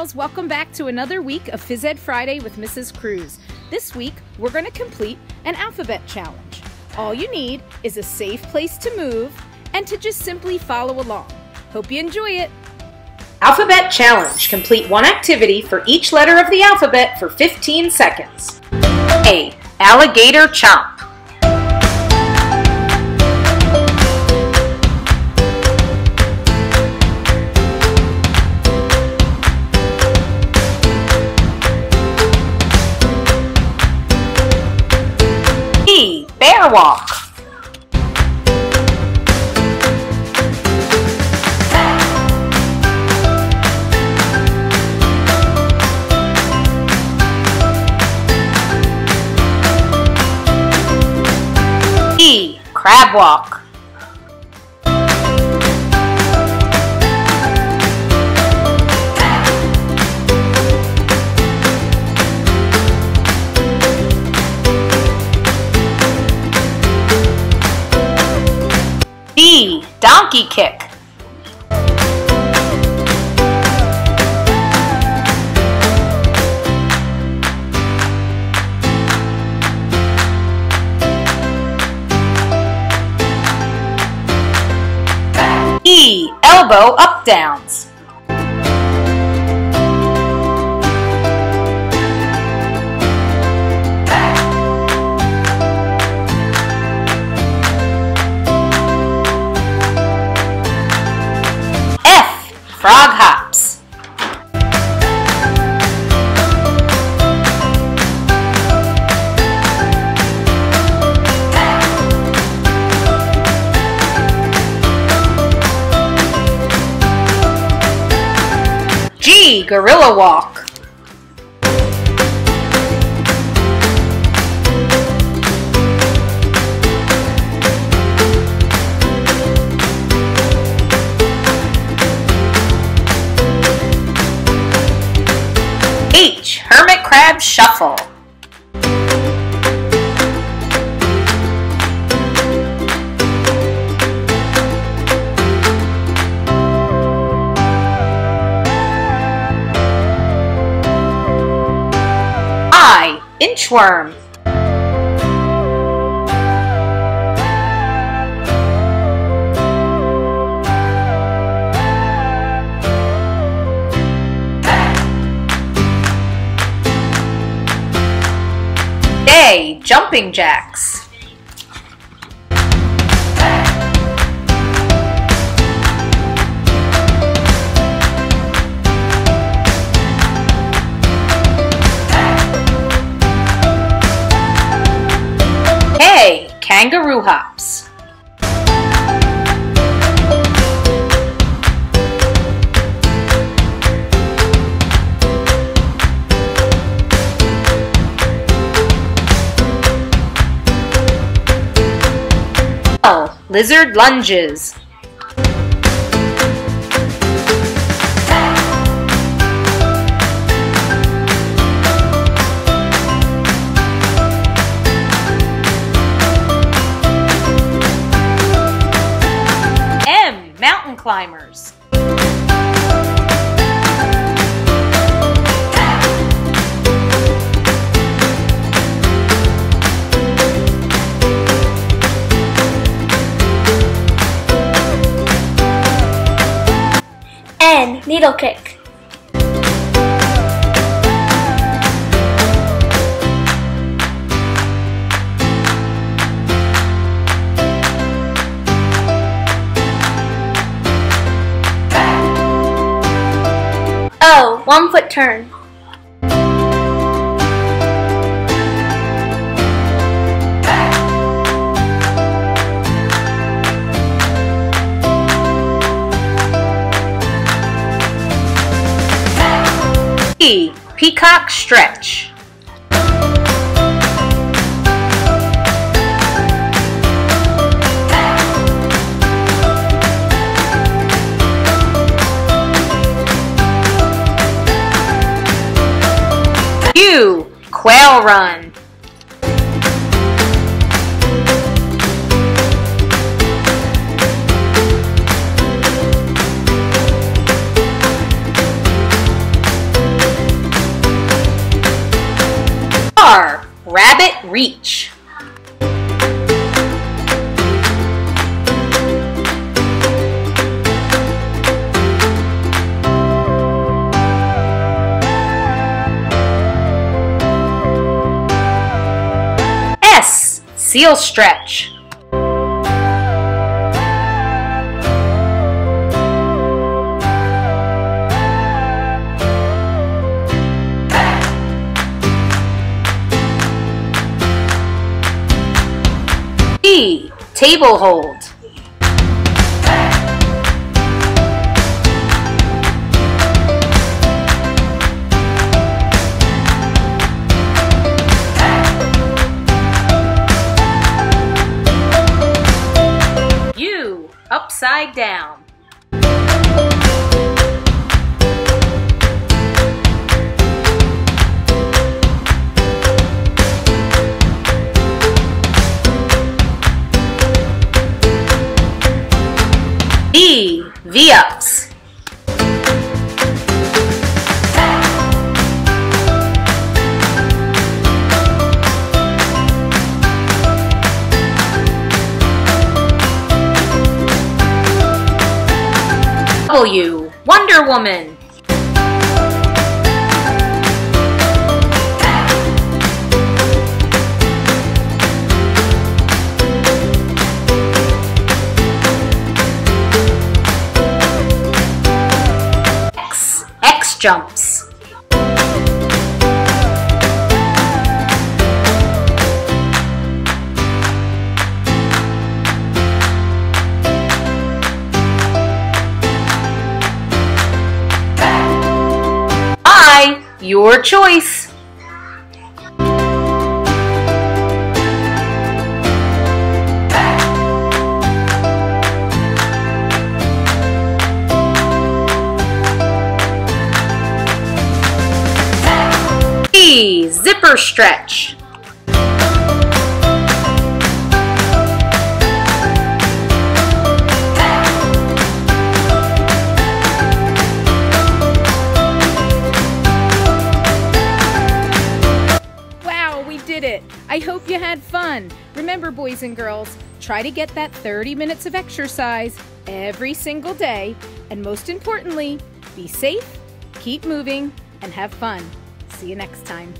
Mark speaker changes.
Speaker 1: girls. Welcome back to another week of Phys Ed Friday with Mrs. Cruz. This week, we're going to complete an alphabet challenge. All you need is a safe place to move and to just simply follow along. Hope you enjoy it. Alphabet challenge. Complete one activity for each letter of the alphabet for 15 seconds. A. Alligator chomp. B. Bear walk. E. Crab walk. Donkey kick. E. Elbow up downs. Frog hops. G. Gorilla walk. Shuffle. I. Inchworm. Jumping jacks. K. Kangaroo hops. Lizard lunges. M. Mountain climbers.
Speaker 2: Needle kick. O. One foot turn.
Speaker 1: Peacock stretch. Q. Quail run. Reach. S, seal stretch. Table hold. V, V-ups. W, Wonder Woman. Jumps. Your choice. Zipper stretch.
Speaker 3: Wow, we did it! I hope you had fun. Remember, boys and girls, try to get that 30 minutes of exercise every single day. And most importantly, be safe, keep moving, and have fun. See you next time.